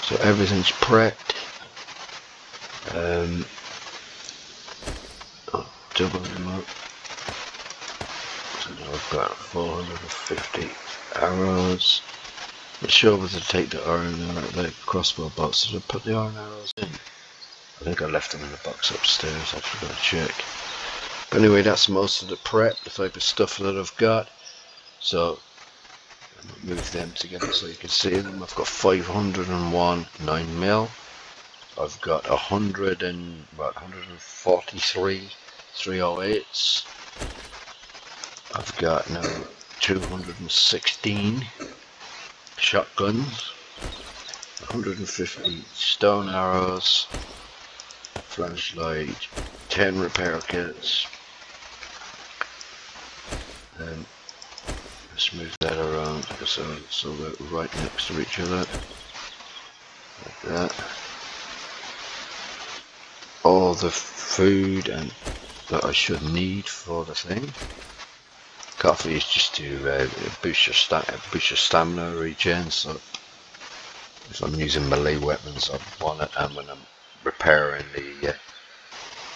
So everything's prepped. Um, I'll double them up. So now I've got 450 arrows. Sure whether to take the iron out the crossbow bolts, I put the iron arrows in? I think I left them in the box upstairs. I should go check. But anyway, that's most of the prep, the type of stuff that I've got. So move them together so you can see them. I've got 501 9 mil. I've got 100 and about 143 308s. I've got now 216 shotguns, 150 stone arrows, flashlight, 10 repair kits. And let's move that around so, so they're right next to each other. Like that. All the food and that I should need for the thing. Coffee is just to uh, boost your sta boost your stamina regen. So if I'm using melee weapons, I want it, and when I'm repairing the uh,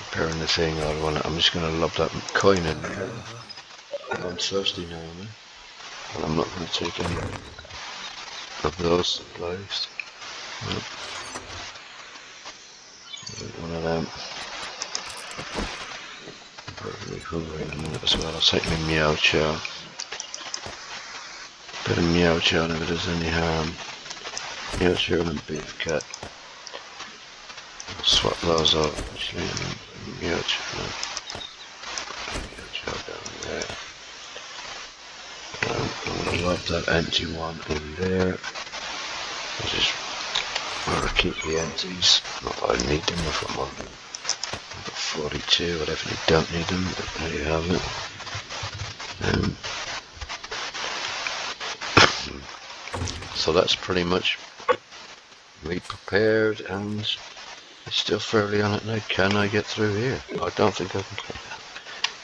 repairing the thing, I want. I'm just going to lob that coin in there. I'm thirsty now, man. And I'm not going to take any of those supplies. Nope. One of them. Probably hungry in a minute as well. I'll take my meow chow. Bit of meow chow it does any harm. Meow chow and beef cut. I'll swap those out actually and meow chow. Meow chow those there. Um, I'm going to that empty one in there. I just want to keep the empties. Not that I need them if I'm on I've 42. whatever you don't need them, but there you have it. Um, so that's pretty much me prepared and it's still fairly on it now. Can I get through here? I don't think I can.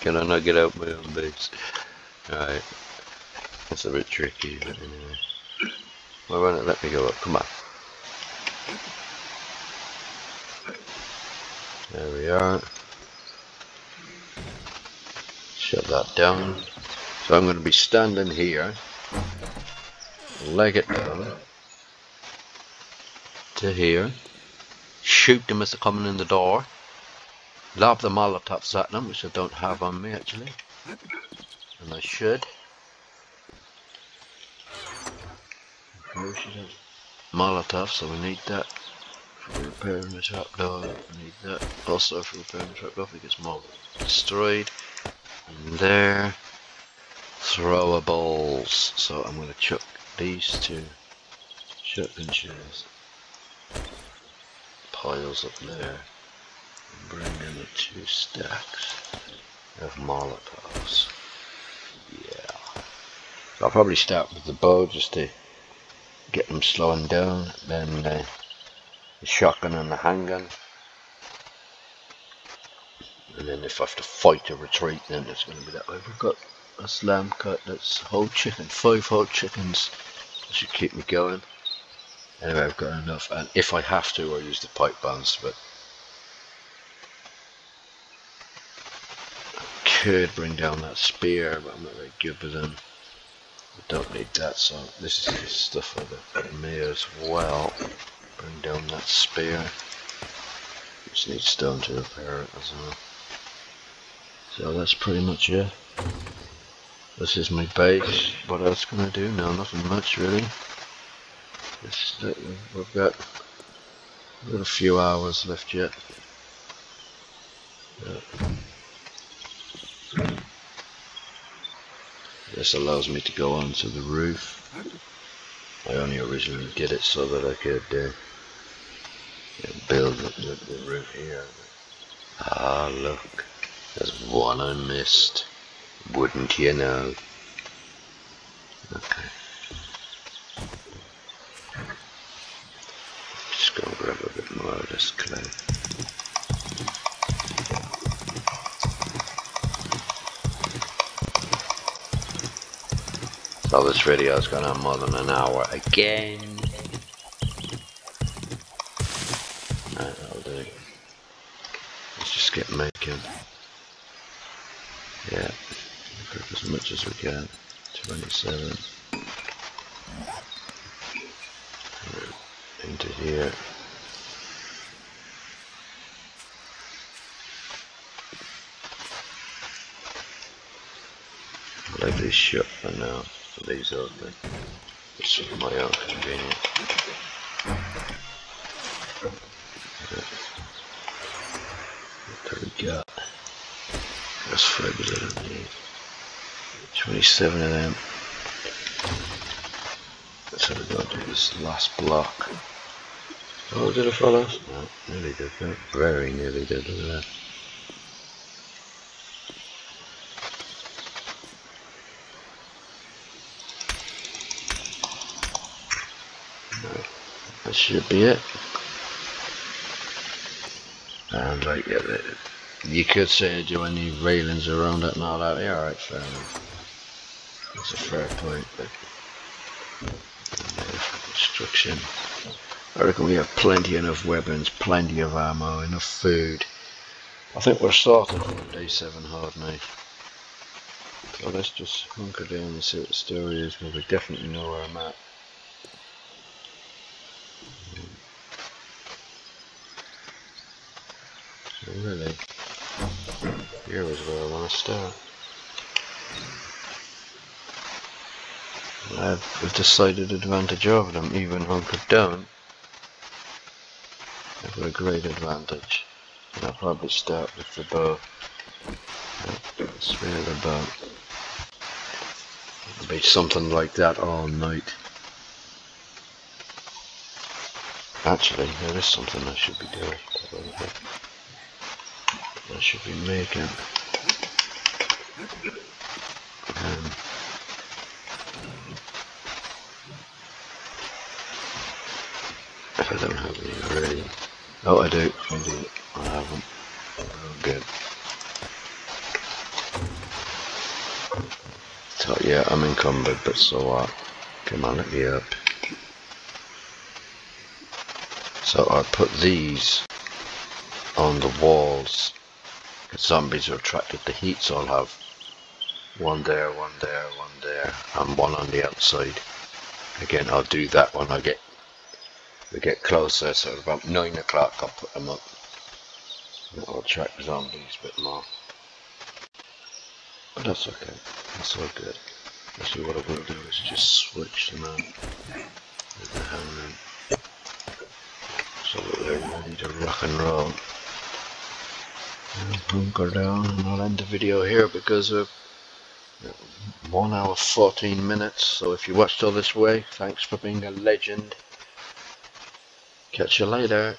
Can I not get out my own base? Alright. That's a bit tricky, but anyway. Why won't it let me go up? Come on. There we are. Shut that down. So I'm going to be standing here, leg it down to here, shoot them as they're coming in the door, lob the molotovs at them, which I don't have on me actually, and I should. Molotov, so we need that for repairing the trap door. We need that also for repairing the trap door if it gets more destroyed. And there, throwables. So I'm going to chuck these two shotgun shells piles up there and bring in the two stacks of molotovs. Yeah. I'll probably start with the bow just to get them slowing down, then uh, the shotgun and the handgun. And then if I have to fight a retreat, then it's going to be that way. We've got a slam cut that's whole chicken, five whole chickens. That should keep me going. Anyway, I've got enough, and if I have to, I'll use the pipe bombs, but I could bring down that spear, but I'm not very good with them. I don't need that, so this is just stuff I may as well bring down that spear. Just need stone to repair it as well. So that's pretty much it. This is my base. What else can I do? No, nothing much really. Just, uh, we've got, we've got a few hours left yet. Yeah. This allows me to go onto the roof. I only originally did it so that I could uh, build the, the, the roof here. Ah, look. There's one I missed. Wouldn't you know? Okay. Just gonna grab a bit more of this clay. So this video is gonna have more than an hour again. Right, that'll do. Let's just get making. Yeah, grab as much as we can. 27. Here. Leave these shut for now. These open. It's for my own convenience. What we got? That's fibers need. 27 of them. So we're going to do this last block. Oh, did it follow? No, nearly did that. Very nearly did, look at that. That should be it. And right, yeah, you could say, do need railings around it and all that? Yeah, alright, fair enough. That's a fair point, but construction. I reckon we have plenty enough weapons, plenty of ammo, enough food. I think we're sorted for day seven horde night. So let's just hunker down and see what the story is, because we definitely know where I'm at. Really, here is where I want to start. I've decided advantage over them, even hunkered down. I've a great advantage. And I'll probably start with the bow. Spare the bow. It'll be something like that all night. Actually, there is something I should be doing. I should be making. Um, I don't have any already. Oh, I do. Indeed, I haven't. Oh, good. So yeah, I'm encumbered, but so what? Come on, let me up. So I put these on the walls. Zombies are attracted to heat, so I'll have one there, one there, one there, and one on the outside. Again, I'll do that when I get we get closer, so about 9 o'clock I'll put them up. That'll attract zombies a bit more. But that's okay, that's all good. Actually what I'm going to do is just switch them out with the so that they're ready to rock and roll. And hunker down and I'll end the video here because of 1 hour 14 minutes so if you watched all this way thanks for being a legend Catch you later.